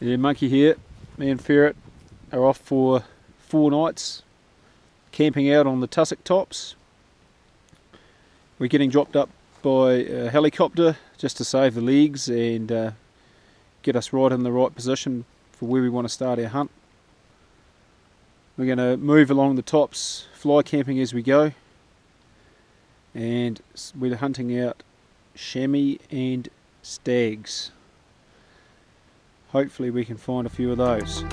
Yeah, Monkey here. Me and Ferret are off for four nights camping out on the tussock tops. We're getting dropped up by a helicopter just to save the legs and uh, get us right in the right position for where we want to start our hunt. We're going to move along the tops, fly camping as we go, and we're hunting out chamois and stags. Hopefully we can find a few of those.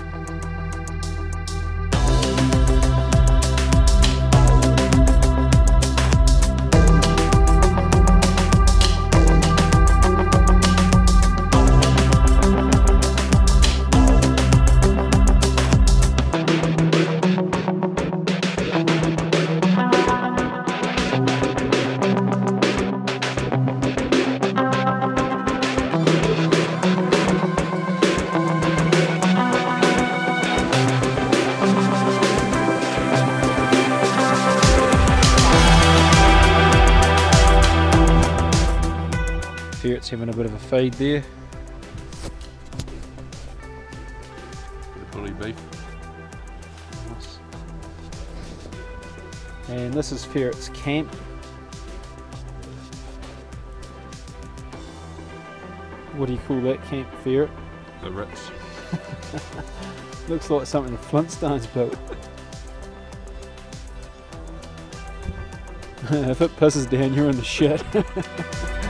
Ferret's having a bit of a feed there. The bully beef. Nice. And this is Ferret's camp. What do you call that camp, Ferret? The Ritz. Looks like something the Flintstones built. if it pisses down, you're in the shit.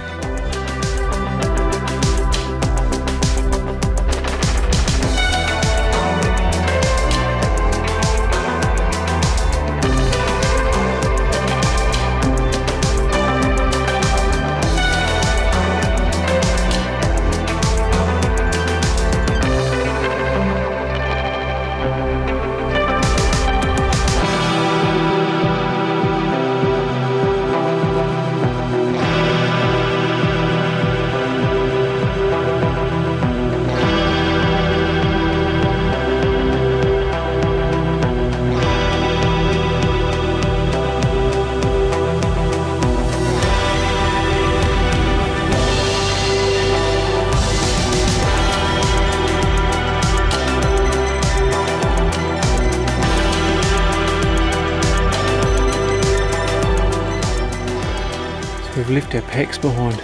we've left our packs behind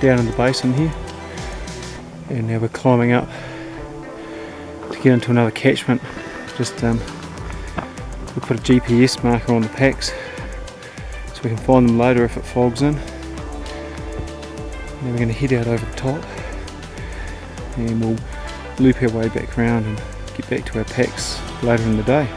down in the basin here and now we're climbing up to get into another catchment. Just um, we put a GPS marker on the packs so we can find them later if it fogs in. Now we're going to head out over the top and we'll loop our way back round and get back to our packs later in the day.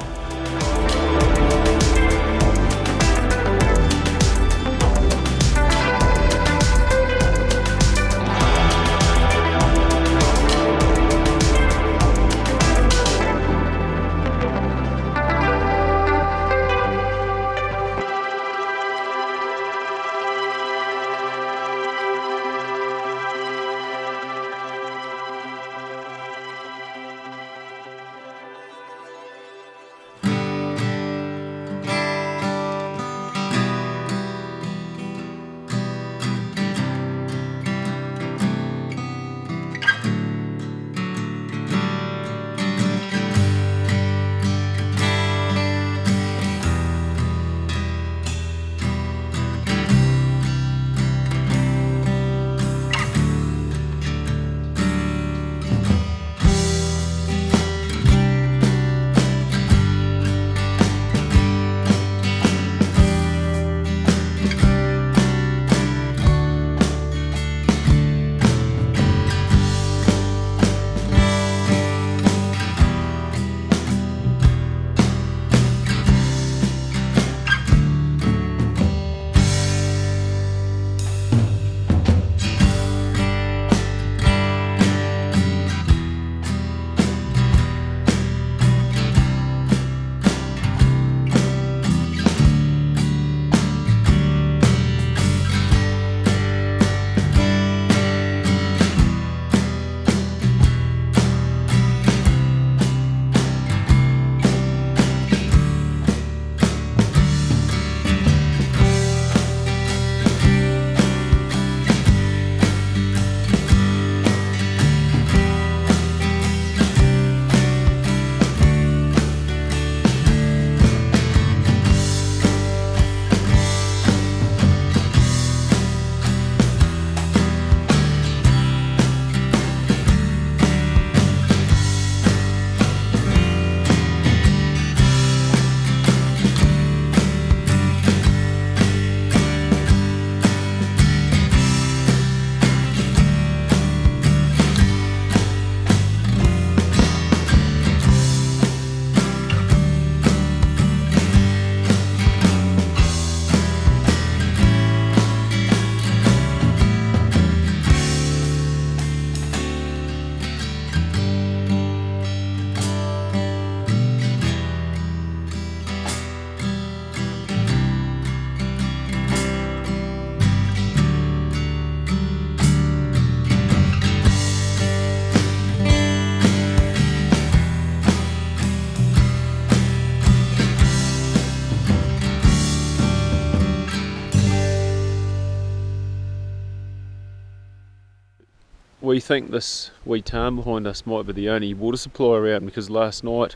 We think this wee tarn behind us might be the only water supply around because last night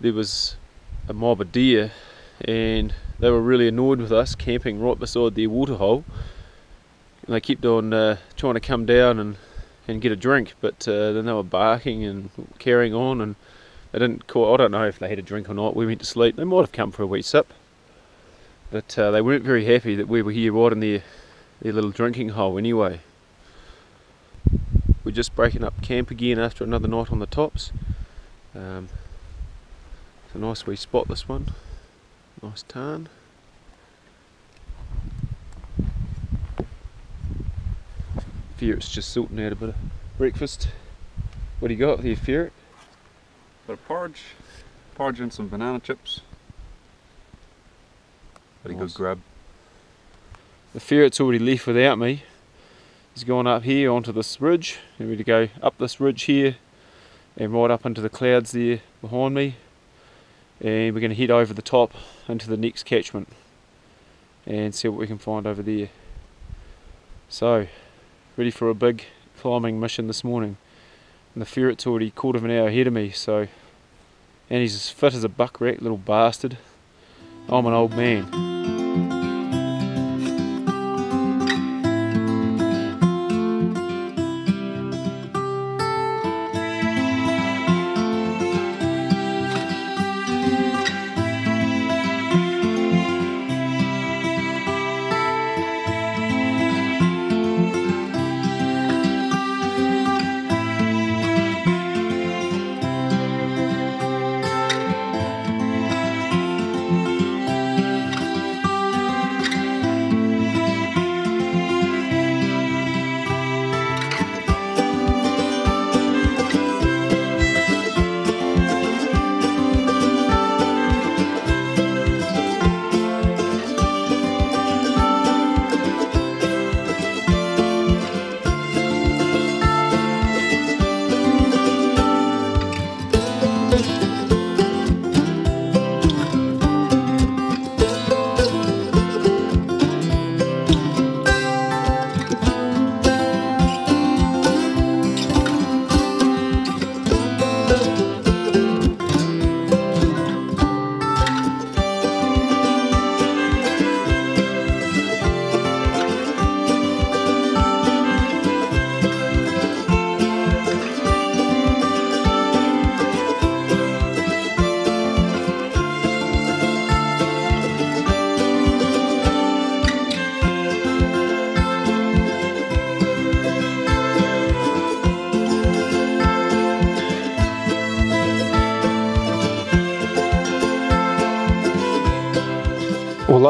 there was a mob of deer and they were really annoyed with us camping right beside their waterhole and they kept on uh, trying to come down and, and get a drink but uh, then they were barking and carrying on and they didn't I don't know if they had a drink or not we went to sleep. They might have come for a wee sip but uh, they weren't very happy that we were here right in their, their little drinking hole anyway we're just breaking up camp again after another night on the tops um, it's a nice wee spot this one Nice tarn. Ferret's just sorting out a bit of breakfast. What do you got there, Ferret? Bit of porridge, porridge and some banana chips. Pretty Nice. good grab. The ferret's already left without me. He's gone up here onto this ridge. And we're to go up this ridge here and right up into the clouds there behind me. And we're going to head over the top into the next catchment and see what we can find over there. So, ready for a big climbing mission this morning. And the ferret's already a quarter of an hour ahead of me, so and he's as fit as a buck rat, little bastard. I'm an old man.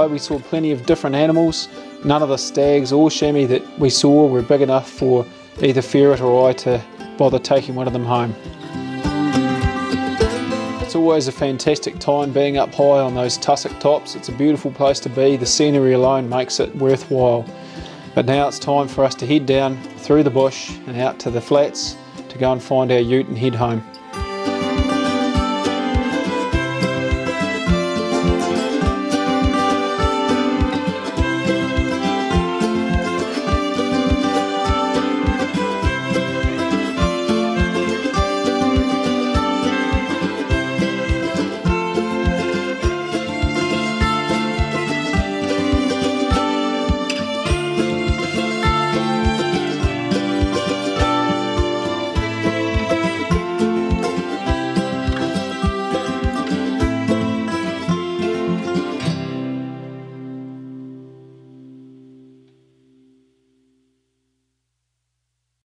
We saw plenty of different animals, none of the stags or chamois that we saw were big enough for either Ferret or I to bother taking one of them home. It's always a fantastic time being up high on those tussock tops. It's a beautiful place to be. The scenery alone makes it worthwhile. But now it's time for us to head down through the bush and out to the flats to go and find our ute and head home.